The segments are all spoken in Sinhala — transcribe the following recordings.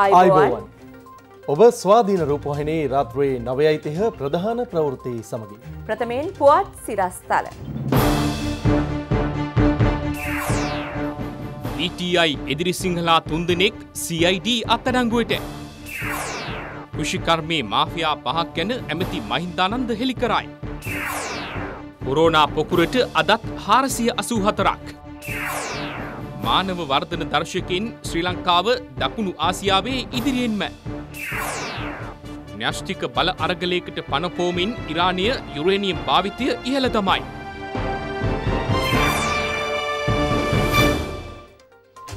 ආයිබෝවන් ඔබ ස්වාධීන රූපවහිනේ රාත්‍රයේ නවයයිතිහ ප්‍රධාන ප්‍රවෘත්ති සමගින්. ප්‍රථමයෙන් පුවත් සිරස්ථල. DTI එදිරි සිංහලා තුන්දනෙක් CID අත්තඩංගුවට. කෘෂිකර්මය මාෆයා පහක් ගැන ඇමති මහින්දානන්ද හෙළි කරයි. කොරෝනා පොකුරට අදත් හාරසිය අසූ හතරක්. මානව වර්ධන දර්ශකෙන් ශ්‍රී ලංකාව දකුණු ආසියාවේ ඉදිරියෙන්ම. න්‍යෂ්ටික බල අරගලයකට පනපෝමින් ඉරානය යුරේනියම් භාවිතය ඉහළ තමයි.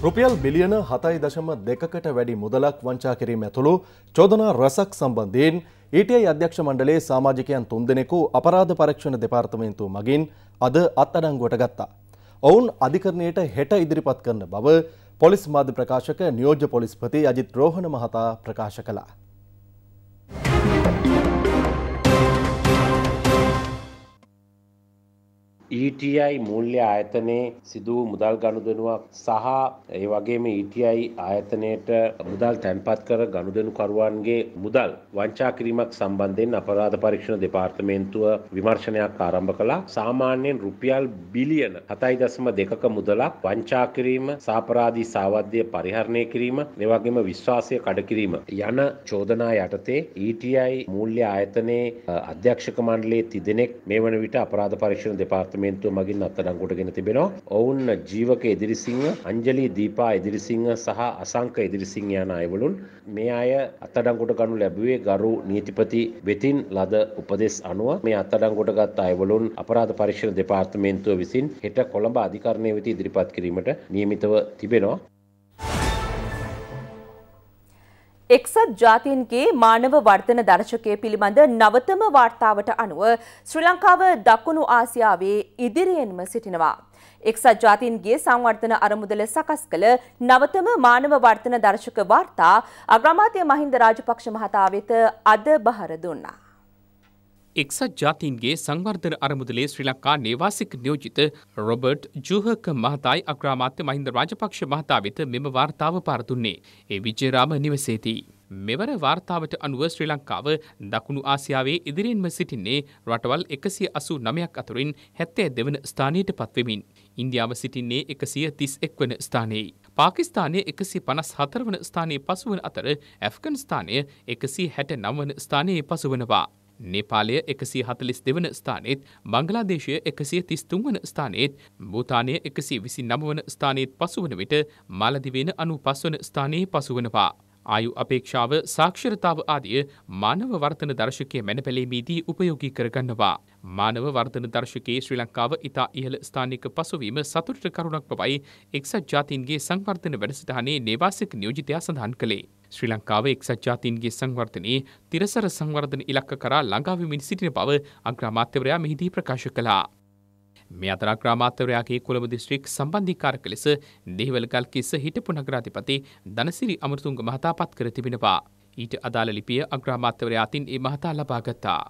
රුපියල් බිලියන හතයි දශම දෙකකට වැඩි මුදලක් වංචා කිරීම ඇතුළු චෝදනා රසක් සම්බන්ධයෙන් ඊටයි අධ්‍යක්ෂ මණ්ඩලේ සාමාජිකයන් තුන්දෙනෙකු අපරාධ පරීක්ෂණ දෙපාර්තමේන්තුව මගින් අද අත්අඩංගුවට ගත්තා. ඔවුන් අධිකරණයට හෙට ඉදිරිපත් කරන බව පොලිස් මාධ්‍ය ප්‍රකාශක නියෝජ්‍ය පොලිස්පති අජිත් රෝහණ මහතා ප්‍රකාශ කළා. ETI මූල්‍ය ආයතනයේ සිදු වූ මුදල් ගනුදෙනුවක් සහ ඒ වගේම ETI ආයතනයට මුදල් තැන්පත් කර ගනුදෙනුකරුවන්ගේ මුදල් වංචා කිරීමක් සම්බන්ධයෙන් අපරාධ පරීක්ෂණ දෙපාර්තමේන්තුව විමර්ශනයක් ආරම්භ කළා. සාමාන්‍යයෙන් රුපියල් බිලියන 7.2ක මුදලක් වංචා කිරීම, සාපරාධී සාවද්‍ය පරිහරණය කිරීම, ඒ වගේම විශ්වාසය කඩ කිරීම යන චෝදනා යටතේ ETI මූල්‍ය ආයතනයේ අධ්‍යක්ෂක මණ්ඩලයේ තිදෙනෙක් මේ වන විට අපරාධ පරීක්ෂණ දෙපාර්තමේන්තුව දෙපාර්තමේන්තුව මගින් අත්අඩංගුවටගෙන තිබෙනවා. ඔවුන් ජීවක එදිරිසිංහ, අංජලි දීපා එදිරිසිංහ සහ අසංක එදිරිසිංහ යන අයවලුන් මේ අය අත්අඩංගුවට ගනු ලැබුවේ ගරු නීතිපති වෙතින් ලද උපදෙස් අනුව මේ අත්අඩංගුවට ගත් අයවලුන් අපරාධ පරීක්ෂණ දෙපාර්තමේන්තුව විසින් හෙට කොළඹ අධිකරණය වෙත ඉදිරිපත් කිරීමට නියමිතව තිබෙනවා. එක්සත් ජාතීන්ගේ මානව වර්ධන දර්ශකය පිළිබඳ නවතම වාර්තාවට අනුව ශ්‍රී ලංකාව දකුණු ආසියාවේ ඉදිරියෙන්ම සිටිනවා. එක්සත් ජාතීන්ගේ සංවර්ධන අරමුදල සකස් කළ නවතම මානව වර්ධන දර්ශක වාර්තා අග්‍රාමාත්‍ය මහින්ද රාජපක්ෂ මහතා වෙත අද බහර දුන්නා. එක්සත් ජාතීන්ගේ සංවර්ධන අරමුදලේ ශ්‍රී ලංකා නේවාසික නියෝජිත රොබර්ට් ජූහක මහතායි අග්‍රාමාත්‍ය මහින්ද රාජපක්ෂ මහතා වෙත මෙම වාර්තාව පාරදුන්නේ. ඒ විජේරාම නිවසේදී. මෙවර වාර්තාවට අනුව ශ්‍රී ලංකාව දකුණු ආසියාවේ ඉදිරියෙන්ම සිටින්නේ රටවල් එකසිය අසු නමයක් අතුරින් හැත්තෑ දෙවන ස්ථානයට පත්වෙමින්. ඉන්දියාව සිටින්නේ එකසිය තිස් එක් වන ස්ථානයේ. පාකිස්ානය එකසි පනස් හතරවන ස්ථානයේ පසුවන අතර ඇෆ්ගනිස්ථානය එකසි හැට නම්වන ස්ථානයේ පසුවනවා. නේපාලය එකසි හතලිස් දෙවන ස්ථානයත් බංගලාදේශය එකසිය තිස්තුන්වන ස්ථානයත් භූතානය එකසි විසි නමවන ස්ථානයත් පසුවන විට මලදිවෙන අනු පස්වන ස්ථානයේ පසුවනවා. ආයු අපේක්ෂාව සාක්ෂරතාව ආදිය මානව වර්තන දර්ශකය මැනපැලීමේදී උපයෝගී කරගන්නවා. මානව වර්ධන දර්ශකයේ ශ්‍රී ලංකාව ඉතා ඉහළ ස්ථානික පසුවීම සතුටට කරුණක් බවයි එක්සත් ජාතීන්ගේ සංවර්ධන වැඩසටහනේ නේවාසික නියෝජිතයා සඳහන් කළේ. ශ්‍රී ලංකාව එක්සත් ජාතීන්ගේ සංවර්ධනයේ තිරසර සංවර්ධන ඉලක්ක කරා ළඟාවමින් සිටින බව අග්‍රාමාත්‍යවරයා මෙහිදී ප්‍රකාශ කළා. මේ අතර අග්‍රාමාත්‍යවරයාගේ කොළඹ දිස්ත්‍රික් සම්බන්ධීකාරක ලෙස දෙහිවල ගල්කිස්ස හිටපු නගරාධිපති ධනසිරි අමරතුංග මහතා පත් කර තිබෙනවා. ඊට අදාළ ලිපිය අග්‍රාමාත්‍යවරයා අතින් ඒ මහතා ලබා ගත්තා.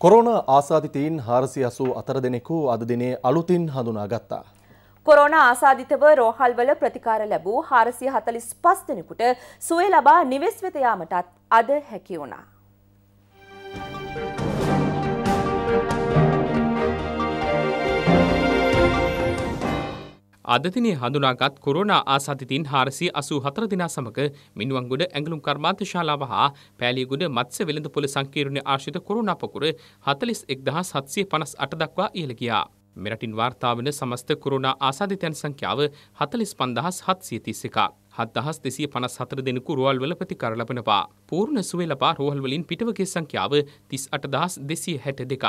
කොරෝන ආසාධිතීන් හාරසි අසූ අතර දෙනෙකු අද දිනේ අලුතින් හඳුනා ගත්තා. කොරෝන ආසාධිතව රෝහල්වල ප්‍රතිකාර ලැබූ හාරසිය හතලිස් පස් දෙනෙකුට සුවය ලබා නිවෙස් වෙත යාමටත් අද හැකි වුණා. අදතිනේ හඳුනාගත් කොරුණ ආසාධිතින් හාරසි අසූ හතර දෙනා සමඟ මිනිවංගොඩ ඇඟලුම් කර්මාන්ත ශාලාව හා පෑලියගොඩ මත්ස්‍ය වෙළඳ පොළ සංකීර්ණය ආශිත කොරුණා පොකුර හතලිස් එක්දහස් හත්සිය පනස් අට දක්වා ඉහළ ගියා. මෙරටින් වාර්තාාවන සමස්ත කොරුණා ආසාධිතයන් සංඛ්‍යාව හතලිස් පන්දහස් හත්සිය තිස්ස එකක්. හත්දහස් දෙසිය පනස් හතර දෙනෙකු රුවල්වල ප්‍රතිකර ලබනවා. පූර්ණ සුවේ ලබා රෝහල්වලින් පිටවගේ සංඛ්‍යාව තිස් අටදහස් දෙසිය හැට දෙකක්.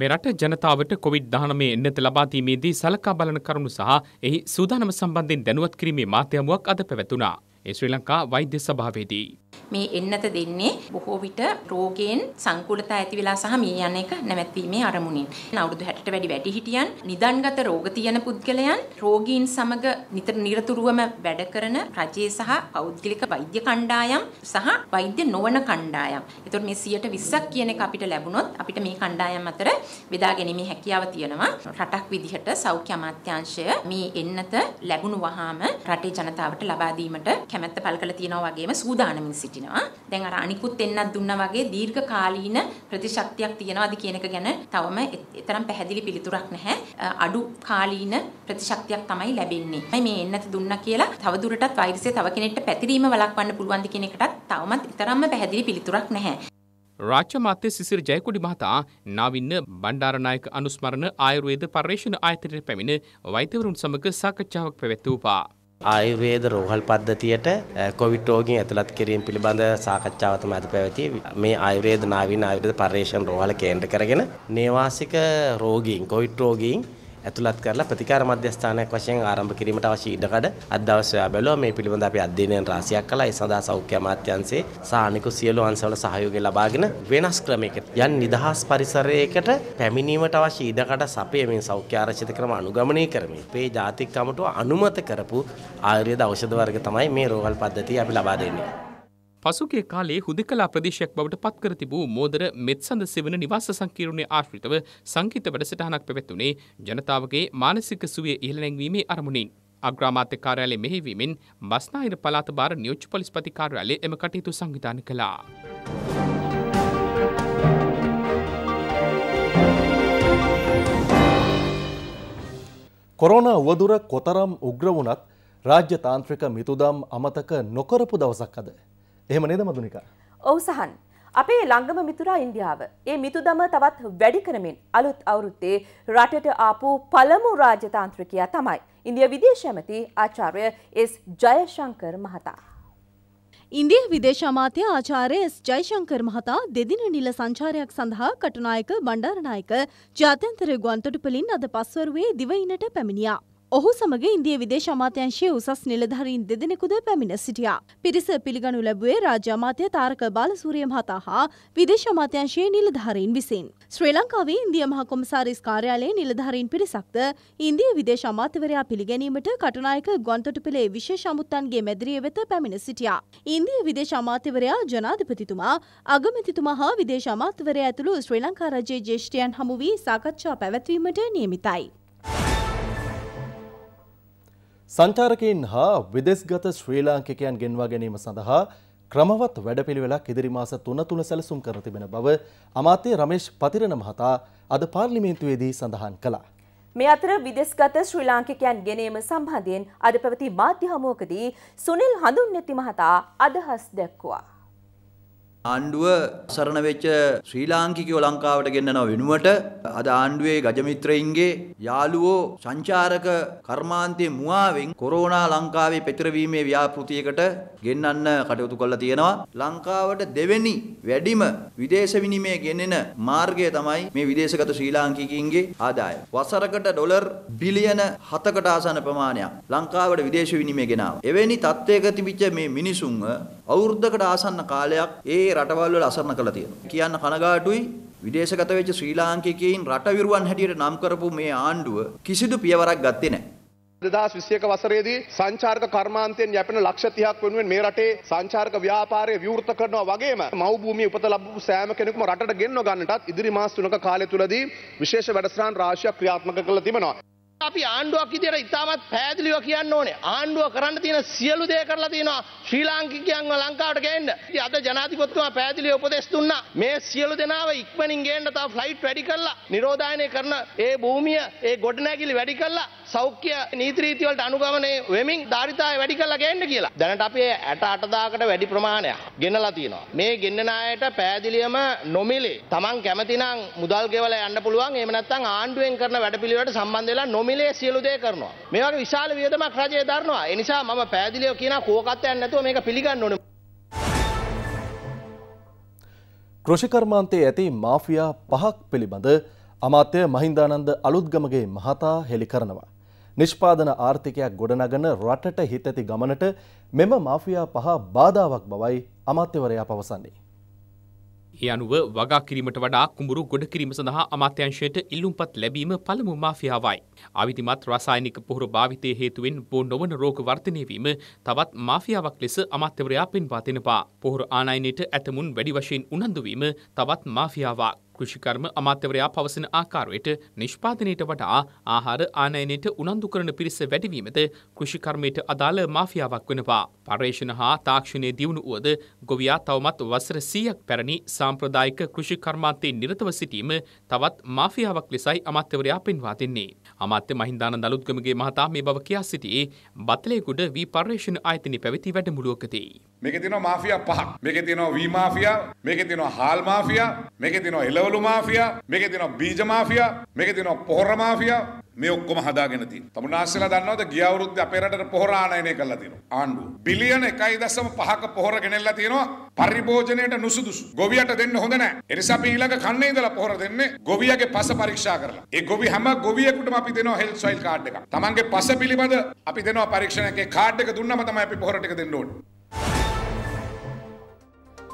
මෙරට ජනතාවට කොවිඩ් දානමේ එන්නත ලබාදීමේදී සලකා බලන කරුණු සහ එහි සූදානම සම්බන්ධයෙන් දැනුවත් කිරීමේ මාධ්‍යමුවක් අද පැවැතුනා. ඒ ශ්‍රී ලංකා වෛද්‍ය සභාවේදී. මේ එන්නත දෙන්නේ බොහෝ විට රෝගයෙන් සංකූලතා ඇති වෙලා සහ මිය යන එක නැවැත්වීමේ අරමුණින්. අවුරුදු 60ට වැඩි වැඩිහිටියන්, නිදන්ගත රෝග තියෙන පුද්ගලයන්, රෝගීන් සමග නිතර නිරතුරුවම වැඩ කරන රජයේ සහ පෞද්ගලික වෛද්‍ය කණ්ඩායම් සහ වෛද්‍ය නොවන කණ්ඩායම්. ඒතකොට මේ 120ක් කියන එක අපිට ලැබුණොත් අපිට මේ කණ්ඩායම් අතර බෙදා ගැනීමේ හැකියාව තියෙනවා. රටක් විදිහට සෞඛ්‍ය අමාත්‍යාංශය මේ එන්නත ලැබුණු වහාම රටේ ජනතාවට ලබා දීමට කැමැත්ත පළ කළ තියෙනවා වගේම සූදානමින් සිටිනවා. දැන් අර අනිකුත් එන්නත් දුන්නා වගේ දීර්ඝ කාලීන ප්‍රතිශක්තියක් තියනවාද කියන එක ගැන තවම තරම් පැහැදිලි පිළිතුරක් නැහැ. අඩු කාලීන ප්‍රතිශක්තියක් තමයි ලැබෙන්නේ. මේ එන්නත දුන්නා කියලා තවදුරටත් වෛරසය තව කෙනෙක්ට පැතිරීම වළක්වන්න පුළුවන්ද කියන එකටත් තවමත් තරම්ම පැහැදිලි පිළිතුරක් නැහැ. රාජ්‍ය මාත්‍ය සිසිර ජයකොඩි මහතා නාවින්න බණ්ඩාරනායක අනුස්මරණ ආයුර්වේද පර්යේෂණ ආයතනයට පැමිණ වෛද්‍යවරුන් සමග සාකච්ඡාවක් පැවැත්වූපා. ආයුර්වේද රෝහල් පද්ධතියට කොවිඩ් රෝගීන් ඇතුළත් කිරීම පිළිබඳ සාකච්ඡාව තමයි අද පැවති. මේ ආයුර්වේද නාවින ආයුර්වේද පර්යේෂණ රෝහල කේන්ද්‍ර කරගෙන නේවාසික රෝගීන් කොවිඩ් රෝගීන් ඇතුළත් කරලා ප්‍රතිකාර මධ්‍යස්ථානයක් වශයෙන් ආරම්භ කිරීමට අවශ්‍ය ඉඩකඩ අද දවස් සොයා බැලුවා. මේ පිළිබඳව අපි අධ්‍යයනයන් රාශියක් කළා. ඒ සඳහා සෞඛ්‍ය අමාත්‍යාංශයේ සහ අනිකුත් සියලු අංශවල සහයෝගය ලබාගෙන වෙනස් ක්‍රමයකට යන් නිදහස් පරිසරයකට පැමිණීමට අවශ්‍ය ඉඩකඩ සපයමින් සෞඛ්‍ය ආරක්ෂිත ක්‍රම අනුගමනය කරමින් අපේ ජාතික කමිටුව අනුමත කරපු ආයුර්වේද ඖෂධ වර්ග තමයි මේ රෝහල් පද්ධතිය අපි ලබා දෙන්නේ. පසුගිය කාලේ හුදකලා ප්‍රදේශයක් බවට පත්කර තිබූ මෝදර මෙත්සඳ සෙවන නිවාස සංකීර්ණය ආශ්‍රිතව සංගීත වැඩසටහනක් පැවැත්වුණේ ජනතාවගේ මානසික සුවය ඉහළ නැංවීමේ අරමුණින්. අග්‍රාමාත්‍ය කාර්යාලය මෙහිවීමෙන් බස්නාහිර පළාත භාර නියෝජ්‍ය පොලිස්පති කාර්යාලය එම කටයුතු සංවිධානය කළා. කොරෝනා උවදුර කොතරම් උග්‍ර වුණත් රාජ්‍ය තාන්ත්‍රික මිතුදම් අමතක නොකරපු දවසක් අද. එහෙම නේද මදුනිකා? ඔව් සහන්. අපේ ළඟම මිතුරා ඉන්දියාව. ඒ මිතුදම තවත් වැඩි කරමින් අලුත් අවුරුද්දේ රටට ආපු පළමු රාජ්‍යතාන්ත්‍රිකයා තමයි ඉන්දිය විදේශ ඇමති ආචාර්ය එස් ජයශංකර් මහතා. ඉන්දිය විදේශ අමාත්‍ය ආචාර්ය එස් ජයශංකර් මහතා දෙදින නිල සංචාරයක් සඳහා කටුනායක බණ්ඩාරනායක ජාත්‍යන්තර ගුවන්තොටුපලින් අද පස්වරුවේ දිවයිනට පැමිණියා. ඔහු සමග ඉන්දිය විදේශ අමාත්‍යංශයේ උසස් නිලධාරීන් දෙදෙනෙකුද පැමිණ සිටියා. පිරිස පිළිගනු ලැබුවේ රාජ්‍ය අමාත්‍ය තාරක බාලසූරිය මහතා හා විදේශ අමාත්‍යංශයේ නිලධාරීන් විසින්. ශ්‍රී ලංකාවේ ඉන්දිය මහ කොමසාරිස් කාර්යාලයේ නිලධාරීන් පිරිසක්ද ඉන්දිය විදේශ අමාත්‍යවරයා පිළිගැනීමට කටුනායක ගුවන්තොටුපළේ විශේෂ අමුත්තන්ගේ මැදිරිය වෙත පැමිණ සිටියා. ඉන්දිය විදේශ අමාත්‍යවරයා ජනාධිපතිතුමා අගමැතිතුමා හා විදේශ අමාත්‍යවරයා ඇතුළු ශ්‍රී ලංකා රජයේ ජ්‍යෙෂ්ඨයන් හමු වී සාකච්ඡා පැවැත්වීමට නියමිතයි. සංචාරකයින් හා විදෙස්ගත ශ්‍රී ලාංකිකයන් ගෙන්වා ගැනීම සඳහා ක්‍රමවත් වැඩපිළිවෙලක් ඉදිරි මාස තුන තුන සැලසුම් කර තිබෙන බව අමාත්‍ය රමේෂ් පතිරණ මහතා අද පාර්ලිමේන්තුවේදී සඳහන් කළා. මේ අතර විදෙස්ගත ශ්‍රී ලාංකිකයන් ගෙනීම සම්බන්ධයෙන් අද පැවති මාධ්‍ය හමුවකදී සුනිල් හඳුන්නැති මහතා අදහස් දැක්වුවා. ආණ්ඩුව සරණ වෙච්ච ශ්‍රී ලාංකිකයෝ ලංකාවට ගෙන්නනව වෙනුවට අද ආණ්ඩුවේ ගජමිත්‍රයින්ගේ යාළුවෝ සංචාරක කර්මාන්තයේ මුවාවෙන් කොරෝනා ලංකාවේ පෙතරවීමේ ව්‍යාපෘතියකට ගෙන්නන්න කටයුතු කරලා තියෙනවා. ලංකාවට දෙවෙනි වැඩිම විදේශ විනිමය ගෙනෙන මාර්ගය තමයි මේ විදේශගත ශ්‍රී ලාංකිකයින්ගේ ආදායම. වසරකට ඩොලර් බිලියන 7කට ආසන්න ප්‍රමාණයක් ලංකාවට විදේශ විනිමය ගෙනාවා. එවැනි තත්ත්වයක තිබිච්ච මේ මිනිසුන්ව අවුරුද්දකට ආසන්න කාලයක් ඒ රටවල් වල අසරණ කළා තියෙනවා. කියන්න කනගාටුයි විදේශගත වෙච්ච ශ්‍රී ලාංකිකයින් රට විරුවන් හැටියට නම් කරපු මේ ආණ්ඩුව කිසිදු පියවරක් ගත්තේ නැහැ. දෙදස් විසියක වසරේදී සංචාර්ක කර්මාන්තයෙන් යැපෙන ලක්ෂ තිහක් වෙනුවෙන් මේ රටේ සංචාර්ක ව්‍යාපාරය විවෘත කරනවා වගේම මව්භූමිය උපත ලැබපු සෑම කෙනෙකුම රටට ගෙන්ව ගන්නටත් ඉදිරි මාස තුනක කාලය තුලදී විශේෂ වැඩසටහන් රාශියක් ක්‍රියාත්මක කරලා තිබෙනවා. අපි ආණ්ඩුවක් විදියට ඉතාමත් පැහැදිලිව කියන්න ඕනේ. ආණ්ඩුව කරන්න තියෙන සියලු දේ කරලා තියෙනවා ශ්‍රී ලාංකිකයන්ව ලංකාවට ගේන්න. ඉතින් අද ජනාධිපතිතුමා පැහැදිලිව උපදෙස් දුන්නා. මේ සියලු දෙනාව ඉක්මනින් ගේන්න තව ෆ්ලයිට් වැඩි කරලා නිරෝධායනය කරන ඒ භූමිය ඒ ගොඩනැගිලි වැඩි කරලා සෞඛ්‍ය නීති රීති වලට අනුගමනය වෙමින් ධාරිතාවය වැඩි කරලා ගේන්න කියලා. දැනට අපි 68000කට වැඩි ප්‍රමාණයක් ගෙනලා තියෙනවා. මේ ගෙන්නන අයට පැහැදිලිවම නොමිලේ Taman කැමති නම් මුදල් ගෙවලා යන්න පුළුවන්. එහෙම නැත්නම් ආණ්ඩුවෙන් කරන වැඩපිළිවෙලට සම්බන්ධ වෙලා නොමිලේ සියලු දේ කරනවා. මේ වගේ විශාල වියදමක් රජය දරනවා. ඒ නිසා මම පැහැදිලිව කියනවා කෝකත්තයක් නැතුව මේක පිළිගන්න ඕනේ. කෘෂිකර්මාන්තයේ ඇති මාෆියා පහක් පිළිබඳ අමාත්‍ය මහින්දානන්ද අලුත්ගමගේ මහතා හෙළි කරනවා. නිෂ්පාදන ආර්ථිකයක් ගොඩනගන රටට හිතැති ගමනට මෙම මාෆියා පහ බාධාවක් බවයි අමාත්‍යවරයා පවසන්නේ. ඒ අනුව වගා කිරීමට වඩා කුඹුරු ගොඩ කිරීම සඳහා අමාත්‍යංශයට ඉල්ලුම්පත් ලැබීම පළමු මාෆියාවයි. අවිධිමත් රසායනික පොහොර භාවිතය හේතුවෙන් බෝ නොවන රෝග වර්ධනය වීම තවත් මාෆියාවක් ලෙස අමාත්‍යවරයා පෙන්වා දෙනවා. පොහොර ආනයනයට ඇතමුන් වැඩි වශයෙන් උනන්දු වීම තවත් මාෆියාවක්. කෘෂිකර්ම අමාත්‍යවරයා පවසන ආකාරයට නිෂ්පාදනයට වඩා ආහාර ආනයනයට උනන්දු කරන පිරිස වැඩිවීමද කෘෂිකර්මයට අදාළ මාෆියාවක් වනවා. පර්යේෂණ හා තාක්ෂණය දියුණු වුවද ගොවියා තවමත් වසර සීයක් පැරණි සාම්ප්‍රදායික කෘෂිකර්මාන්තයේ නිරතව සිටීම තවත් මාෆියාවක් ලෙසයි අමාත්‍යවරයා පෙන්වා දෙන්නේ. අමාත්‍ය මහින්දාන දලුත්ගමගේ මහතා මේ බව කියා සිටියේ බත්තලේගුඩ වී පර්යේෂණ ආයතනය පැවති වැඩමුළුවකදී. මේකේ තියෙනවා මාෆියා පහක්. මේකේ තියෙනවා වී මාෆියා, මේකේ තියෙනවා හාල් මාෆියා, මේකේ තියෙනවා එළවලු මාෆියා, මේකේ තියෙනවා බීජ මාෆියා, මේකේ තියෙනවා පොහොර මාෆියා. මේ ඔක්කොම හදාගෙන තියෙනවා. තමුන්නාස්සලා දන්නවද ගිය අවුරුද්දේ අපේ රටට පොහොර ආනයනය කළා තියෙනවා. ආණ්ඩුව. බිලියන 1.5ක පොහොර ගෙනෙල්ලා තියෙනවා පරිභෝජනයට නුසුදුසු. ගොවියට දෙන්න හොඳ නැහැ. ඒ නිසා අපි ඊළඟ කන්නේ ඉඳලා පොහොර දෙන්නේ ගොවියගේ පස පරීක්ෂා කරලා. ඒ ගොවි හැම ගොවියෙකුටම අපි දෙනවා හෙල්ත් සොයිල් කාඩ් එකක්. තමන්ගේ පස පිළිබඳ අපි දෙනවා පරීක්ෂණයක්. ඒ කාඩ් එක දුන්නම තමයි අපි පොහොර ටික දෙන්න ඕනේ.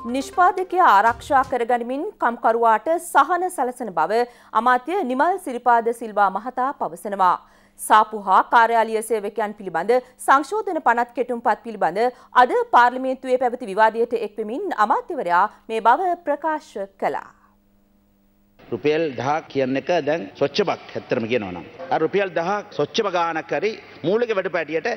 නිෂ්පාදකයා ආරක්ෂා කරගනිමින් කම්කරුවාට සහන සලසන බව අමාත්‍ය නිමල් සිරිපාද සිල්වා මහතා පවසනවා. සාපු හා කාර්යාලීය සේවකයන් පිළිබඳ සංශෝධන පනත් කෙටුම්පත් පිළිබඳ අද පාර්ලිමේන්තුවේ පැවති විවාදයට එක්වෙමින් අමාත්‍යවරයා මේ බව ප්‍රකාශ කළා. රුපියල් දහක් කියන්න එක දැන් ස්වච්චබක් හැත්තරම කියනවා නම්. රුපියල් දහක් ස්වච්චම ගානක් හරි මූලික වැඩ පැටියට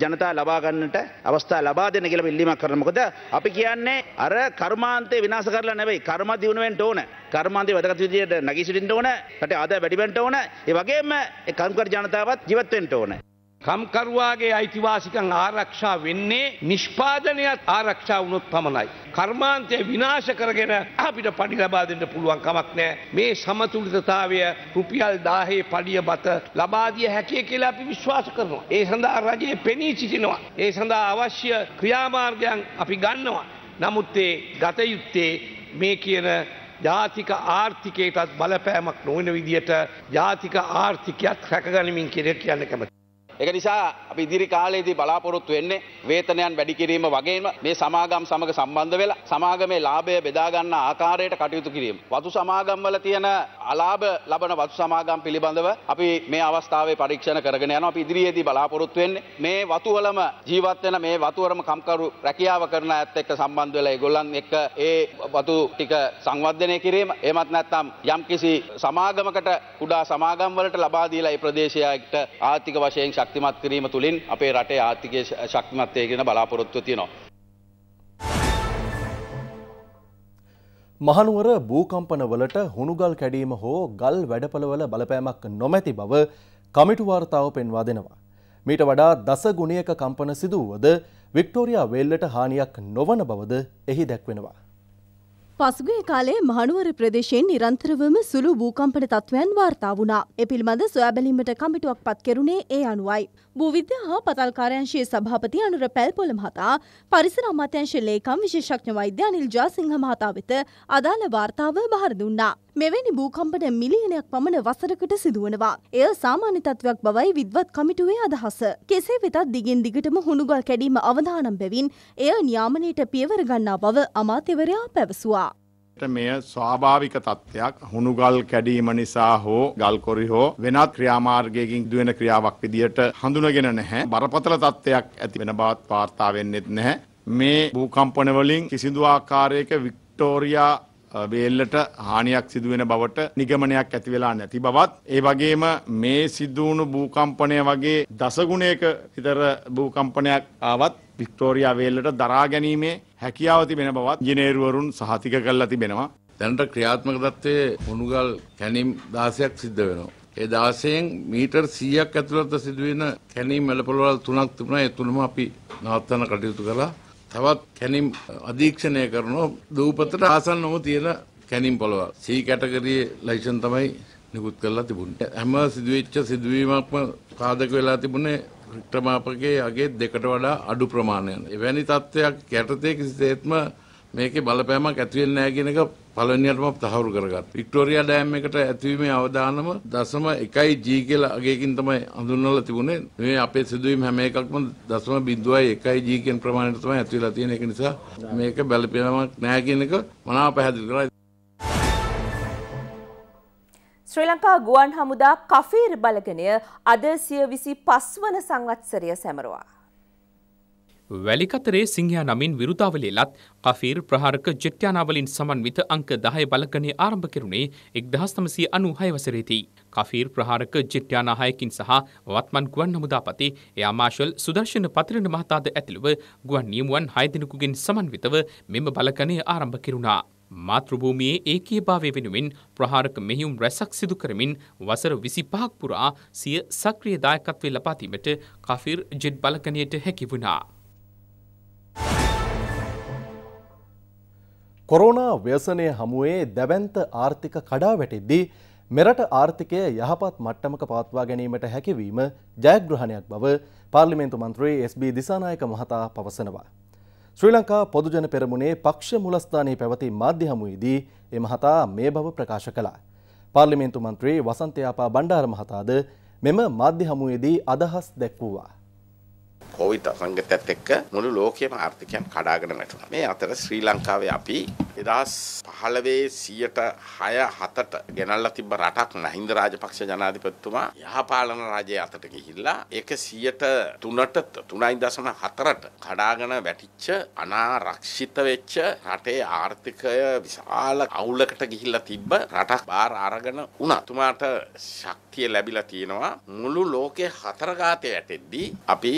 ජනතා ලබා ගන්නට අවස්ථා ලබා දෙන්න කියලා ඉල්ලීමක් කරන මොකද අපි කියන්නේ අර කර්මාන්තේ විනාශ කරලා නෙවෙයි කර්ම දියුණු වෙන්න ඕන. කර්මාන්තේ වැදගත් විදියට නැගී සිටින්න ඕන. රටේ ආදාය වැඩි වෙන්න ඕන. ඒ වගේම ඒ කම්කර ජනතාවත් ජීවත් වෙන්න ඕන. කම්කරුවාගේ අයිතිවාසිකන් ආරක්ෂා වෙන්නේ නිෂ්පාදනයත් ආරක්ෂා වුණොත් පමණයි. කර්මාන්තය විනාශ කරගෙන අපිට පඩි ලබා දෙන්න පුළුවන් කමක් නෑ. මේ සමතුලිතතාවය රුපියල් දාහේ පඩිය බත ලබාදිය හැකිය කියලා අපි විශ්වාස කරනවා. ඒ සඳහා රජයේ පෙනී සිටිනවා. ඒ සඳහා අවශ්‍ය ක්‍රියාමාර්ගයන් අපි ගන්නවා. නමුත් ඒ ගත යුත්තේ මේ කියන ජාතික ආර්ථිකයටත් බලපෑමක් නොවන විදියට ජාතික ආර්ථිකයත් රැකගනිමින් කියෙ කියන්න කැමති. ඒක නිසා අපි ඉදිරි කාලයේදී බලාපොරොත්තු වෙන්නේ වේතනයන් වැඩි කිරීම වගේම මේ සමාගම් සමග සම්බන්ධ වෙලා සමාගමේ ලාභය බෙදා ගන්න ආකාරයට කටයුතු කිරීම. වතු සමාගම් වල තියෙන අලාභ ලබන වතු සමාගම් පිළිබඳව අපි මේ අවස්ථාවේ පරීක්ෂණ කරගෙන යනවා. අපි ඉදිරියේදී බලාපොරොත්තු වෙන්නේ මේ වතු වලම ජීවත් වෙන මේ වතු වලම කම්කරු රැකියාව කරන අයත් එක්ක සම්බන්ධ වෙලා ඒගොල්ලන් එක්ක ඒ වතු ටික සංවර්ධනය කිරීම. එහෙමත් නැත්නම් යම්කිසි සමාගමකට කුඩා සමාගම් වලට ලබා දීලා ඒ ප්‍රදේශයට ආර්ථික වශයෙන් ශක්තිමත් කිරීම තුළින් අපේ රටේ ආර්ථිකය ශක්තිමත් වේගෙන බලාපොරොත්තුව තියෙනවා. මහනුවර භූකම්පනවලට හුණුගල් කැඩීම හෝ ගල් වැඩපළවල බලපෑමක් නොමැති බව කමිටු වාර්තාව පෙන්වා දෙනවා. මීට වඩා දස ගුණයක කම්පන සිදුවුවද වික්ටෝරියා වේල්ලට හානියක් නොවන බවද එහි දැක්වෙනවා. පසුගිය කාලේ මහනුවර ප්‍රදේශයෙන් නිරන්තරවම සුළු භූකම්පන තත්ත්වයන් වාර්තා වුණා. ඒ පිළිබඳ සොයා බැලීමට කමිටුවක් පත් කෙරුණේ ඒ අනුවයි. භූවිද්‍යා හා පතල් කාර්යාංශයේ සභාපති අනුර පැල්පොල මහතා පරිසර අමාත්‍යාංශ ලේකම් විශේෂඥ වෛද්‍ය අනිල් ජාසිංහ මහතා වෙත අදාළ වාර්තාව බහර දුන්නා. මෙවැනි භූකම්පන මිලියනයක් පමණ වසරකට සිදුවනවා. එය සාමාන්‍ය තත්ත්වයක් බවයි විද්වත් කමිටුවේ අදහස. කෙසේ වෙතත් දිගින් දිගටම හුණුගල් කැඩීම අවධානම් බැවින් එය නියාමනයට පියවර ගන්නා බව අමාත්‍යවරයා පැවසුවා. මෙය ස්වාභාවික තත්ත්වයක් හුණුගල් කැඩීම නිසා හෝ ගල්කොරි හෝ වෙනත් ක්‍රියාමාර්ගයකින් දුවෙන ක්‍රියාවක් විදියට හඳුනගෙන නැහැ බරපතල තත්ත්වයක් ඇති වෙන බවත් වාර්තා වෙන්නෙත් නැහැ මේ භූකම්පන වලින් කිසිදු ආකාරයක වික්ටෝරියා වේල්ලට හානියක් සිදුවෙන බවට නිගමනයක් ඇති වෙලා නැති බවත් ඒ වගේම මේ සිදුවුණු භූකම්පනය වගේ දසගුණයක විතර භූකම්පනයක් ආවත් වික්ටෝරියා වේල්ලට දරා ගැනීමේ හැකියාව තිබෙන බවත් ඉංජිනේරුවරුන් සහතික කරලා තිබෙනවා. දැනට ක්‍රියාත්මක තත්ත්වයේ උණුගල් කැණීම් 16ක් සිද්ධ වෙනවා. ඒ 16න් මීටර් 100ක් ඇතුළත සිදුවෙන කැණීම් මැලපොළවල් තුනක් තිබුණා. ඒ තුනම අපි නවත්තන්න කටයුතු කළා. තවත් කැණීම් අධීක්ෂණය කරනවා දූපතට ආසන්නව තියෙන කැණීම් පොළවල්. C කැටගරියේ ලයිසන් තමයි නිකුත් කරලා තිබුණේ. හැම සිදුවෙච්ච සිදුවීමක්ම සාධක වෙලා තිබුණේ රික්ටමාපකයේ අගේ දෙකට වඩා අඩු ප්‍රමාණයක්. එවැනි තත්ත්වයක් යටතේ කිසිසේත්ම මේකේ බලපෑමක් ඇති වෙන්නේ නැහැ කියන එක පළවෙනියටම තහවුරු කරගත්. වික්ටෝරියා ඩෑම් එකට ඇතිවීමේ අවදානම දශම එකයි G කියලා අගයකින් තමයි හඳුන්වලා තිබුණේ. මේ අපේ සිදුවීම් හැම එකක්ම දශම බිඳුවයි එකයි G කියන ප්‍රමාණයට තමයි ඇතිවලා තියෙන. ඒක නිසා මේක බැලපෙනවක් නැහැ කියන එක මනාව පැහැදිලි කරලා ශ්‍රී ලංකා ගුවන් හමුදා කෆීර් බලගනය අද සිය විසි පස්වන සංවත්සරය සැමරවා. වැලිකතරේ සිංහයා නමින් විරුතාවලේලත් කෆීර් ප්‍රහාරක ජෙට්‍යානාවලින් සමන්විත අංක දහය බලකනය ආරම්භ කෙරුණේ එක්දහස් නමසය අනු හයවසරේති. කෆීර් ප්‍රහාරක ජෙට්‍යානාහයකින් සහ වත්මන් ගුවන් හමුදාපති එයාමාශල් සුදර්ශන පතිරණ මහතාද ඇතිළුව ගුවන් නියමුවන් හයදෙනෙකුගෙන් සමන්විතව මෙම බලකනය ආරම්භ කෙරුණා. මාතෘභූමියේ ඒකී භාවය වෙනුවෙන් ප්‍රහාරක මෙහිුම් රැසක් සිදු කරමින් වසර විසි පහක් පුරා සිය සක්‍රිය දායකත්වය ලබාතීමට කෆිර් ජෙට් බලකනයට හැකි වුණා. කොරෝනා ව්‍යසනය හමුවේ දැවන්ත ආර්ථික කඩා වැටිද්දී මෙරට ආර්ථිකය යහපත් මට්ටමක පවත්වා ගැනීමට හැකිවීම ජයග්‍රහණයක් බව පාර්ලිමේන්තු මන්ත්‍රී SB දිසානායක මහතා පවසනවා. ශ්‍රී ලංකා පොදුජන පෙරමුණේ පක්ෂ මුලස්ථානයේ පැවති මාධ්‍ය හමුවේදී එ මහතා මේ බව ප්‍රකාශ කළා. පාර්ලිමේන්තු මන්ත්‍රී වසන්තයාපා බණ්ඩාර මහතාද මෙම මාධ්‍ය හමුවේදී අදහස් දැක්වුවා. කොවිඩ් සංගතයත් එක්ක මුළු ලෝකයේම ආර්ථිකයන් කඩාගෙන වැටුණා. මේ අතර ශ්‍රී ලංකාවේ අපි 2015 106 7ට ගෙනල්ලා තිබ්බ රටක් නහින්ද රාජපක්ෂ ජනාධිපතිතුමා යහපාලන රාජ්‍ය අතට ගිහිල්ලා ඒක 103ට 3.4ට කඩාගෙන වැටිච්ච අනාරක්ෂිත වෙච්ච රටේ ආර්ථිකය විශාල අවුලකට ගිහිල්ලා තිබ්බ රටක් බාර අරගෙන උනා. තුමාට ශක්තිය ලැබිලා තියෙනවා මුළු ලෝකේ හතර ගාතේ වැටෙද්දී අපි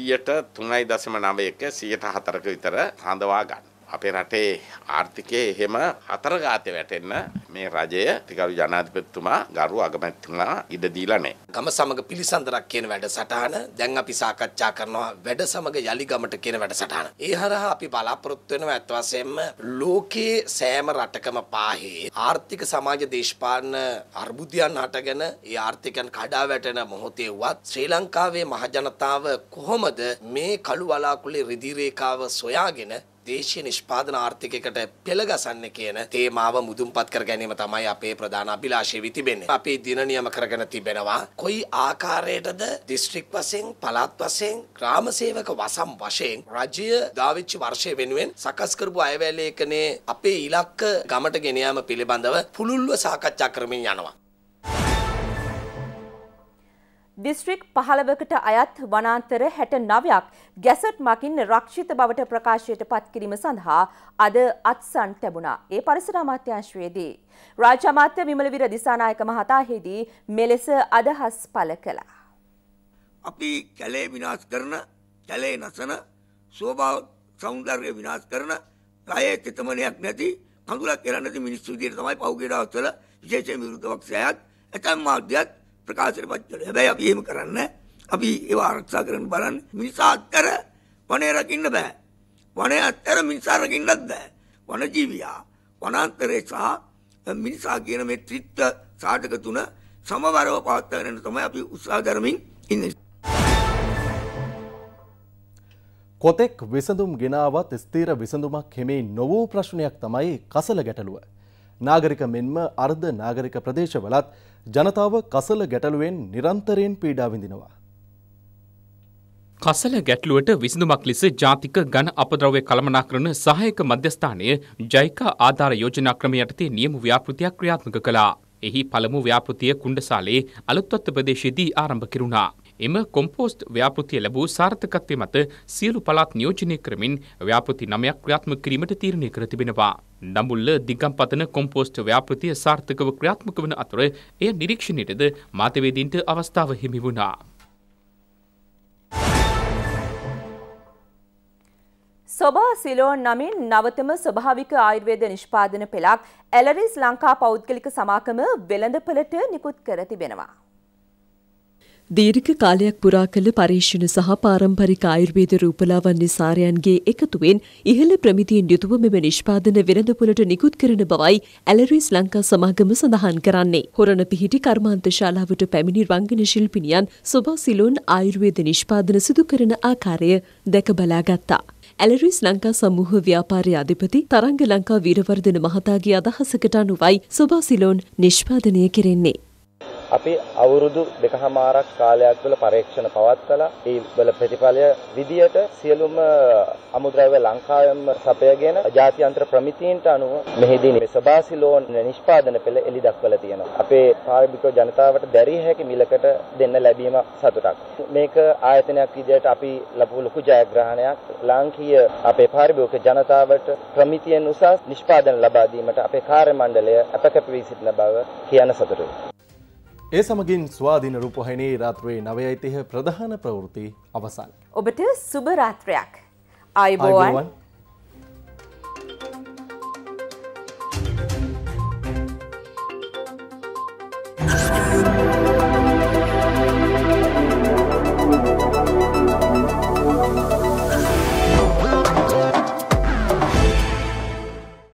සියයට තුනයි දසම නවයක සියයට හතරක විතර හඳවා ගන්න. අපේ රටේ ආර්ථිකයේ එහෙම හතර ගාතේ වැටෙන්න මේ රජය ටිකරු ජනාධිපතිතුමා ගරු අගමැතිතුමා ඉඩ දීලා නැහැ. ගම සමග පිළිසඳරක් කියන වැඩසටහන දැන් අපි සාකච්ඡා කරනවා වැඩ සමග යලි ගමට කියන වැඩසටහන. ඒ හරහා අපි බලාපොරොත්තු වෙනවා ඇත්ත වශයෙන්ම ලෝකයේ සෑම රටකම පාහේ ආර්ථික සමාජ දේශපාලන අර්බුදයන් හටගෙන ඒ ආර්ථිකයන් කඩා වැටෙන මොහොතේ වත් ශ්‍රී ලංකාවේ මහජනතාව කොහොමද මේ කළු වලාකුළේ රිදී රේඛාව සොයාගෙන දේශීය නිෂ්පාදන ආර්ථිකයකට පෙළගසන්න කියන තේමාව මුදුන්පත් කර ගැනීම තමයි අපේ ප්‍රධාන අභිලාෂය වී තිබෙන්නේ. අපි දින නියම කරගෙන තිබෙනවා. කොයි ආකාරයටද දිස්ත්‍රික් වශයෙන්, පළාත් වශයෙන්, ග්‍රාම සේවක වසම් වශයෙන් රජය දාවිච්ච වර්ෂය වෙනුවෙන් සකස් කරපු අයවැලේකනේ අපේ ඉලක්ක ගමට ගෙන යාම පිළිබඳව පුළුල්ව සාකච්ඡා කරමින් යනවා. දිස්ත්‍රික් පහළවකට අයත් වනාන්තර හැට නවයක් ගැසට් මකින් රක්ෂිත බවට ප්‍රකාශයට පත් කිරීම සඳහා අද අත්සන් තැබුණා. ඒ පරිසර අමාත්‍යංශයේදී. රාජ්‍ය අමාත්‍ය විමලවිර දිසානායක මහතාහිදී මෙලෙස අදහස් පළ කළා. අපි කැලේ විනාශ කරන කැලේ නසන ස්වභාව සෞන්දර්ය විනාශ කරන රයේ තෙතමනයක් නැති කඳුලක් කරන්න නැති මිනිස්සු විදිහට තමයි පහුගිය දවස්වල විශේෂයෙන් විරුද්ධ පක්ෂයත් ඇතැම් මාධ්‍යත් ප්‍රකාශයට පත් කළේ. හැබැයි අපි එහෙම කරන්නේ අපි ඒව ආරක්ෂා කරන්න බලන්නේ. මිනිසා අත්තර වනය රකින්න බෑ. වනය අත්තර මිනිසා රකින්නත් බෑ. වනජීවියා වනාන්තරේ සහ මිනිසා කියන මේ ත්‍රිත්ව සාධක තුන සමවරව පවත්වාගෙන තමයි අපි උත්සාහ කරමින් ඉන්නේ. කොතෙක් විසඳුම් ගෙනාවත් ස්ථීර විසඳුමක් හෙමේ නොවූ ප්‍රශ්නයක් තමයි කසල ගැටලුව. නාගරික මෙන්ම අර්ධ නාගරික ප්‍රදේශවලත් ජනතාව කසල ගැටලුවෙන් නිරන්තරයෙන් පීඩා විඳිනවා. කසල ගැටලුවට විසඳුමක් ලෙස ජාතික ගණ අපද්‍රව්‍ය කළමනාකරන සහයක මධ්‍යස්ථානය ජයිකා ආධාර යෝජනා ක්‍රමය යටතේ නියම ව්‍යාපෘතියක් ක්‍රියාත්මක කළා. එහි පළමු ව්‍යාපෘතිය කුණ්ඩසාලේ අලුත්වත්ත ප්‍රදේශයේදී ආරම්භ කෙරුණා. එම කොම්පෝස්ට් ව්‍යාපෘතිය ලැබූ සාර්ථකත්වය මත සියලු පළාත් නියෝජනය කරමින් ව්‍යාපෘති නමයක් ක්‍රියාත්මක කිරීමට තීරණය කර තිබෙනවා. නමුල්ල දිගම්පතන කොම්පෝස්ට් ව්‍යාපෘතිය සාර්ථකව ක්‍රියාත්මක වන අතර එය නිරීක්ෂණයටද මාතවේදීන්ට අවස්ථාව හිමි වුණා. සොබා සිලෝන් නමින් නවතම ස්වභාවික ආයුර්වේද නිෂ්පාදන පෙළක් ඇලරිස් ලංකා පෞද්ගලික සමාකම වෙළඳපළට නිකුත් කර තිබෙනවා. දීර්ඝ කාලයක් පුරා කළ පරීක්ෂණ සහ පාරම්පරික ආයුර්වේද රූපලාවන්‍ය නිසාරයන්ගේ එකතුවෙන් ඉහළ ප්‍රමිතියෙන් යුතුව මෙම නිෂ්පාදන වෙළඳපොළට නිකුත් කරන බවයි ඇලරිස් ලංකා සමාගම සඳහන් කරන්නේ. හොරණ පිහිටි කර්මාන්ත ශාලාවට පැමිණි රංගන ශිල්පිනියන් සොබා සිලෝන් ආයුර්වේද නිෂ්පාදන සිදු කරන ආකාරය දැක බලාගත්තා. ඇලරිස් ලංකා සමූහ ව්‍යාපාරය අධිපති තරංග ලංකා වීරවර්ධන මහතාගේ අදහසකට අනුවයි සොබාසිලෝන් නිෂ්පාදනය කෙරෙන්නේ. අපි අවුරුදු දෙකහමාරක් කාලයක් තුළ පරීක්ෂණ පවත්වලා ඒ වල ප්‍රතිඵලය විදියට සියලුම අමුද්‍රව්‍ය ලංකාවෙම සපයගෙන ජාත්‍යන්තර ප්‍රමිතීන්ට අනුව මෙහිදී මේ සබාසිලෝන් නිෂ්පාදන පෙළ එළි දක්වලා තියෙනවා. අපේ පාරිභෝගික ජනතාවට දැරිය හැකි මිලකට දෙන්න ලැබීම සතුටක්. මේක ආයතනයක් විදියට අපි ලැබු ලොකු ජයග්‍රහණයක්. ලාංකීය අපේ පාරිභෝගික ජනතාවට ප්‍රමිතියෙන් උසස් නිෂ්පාදන ලබා දීමට අපේ කාර්ය මණ්ඩලය අපකැප වී සිටින බව කියන්න සතුටුයි. ඒ සමගින් ස්වාධීන රූපහිනේ රාත්‍රයේ නවයයිතිහ ප්‍රධාන ප්‍රවෘති අවසන්. ඔබට සුබ රාත්‍රයක්.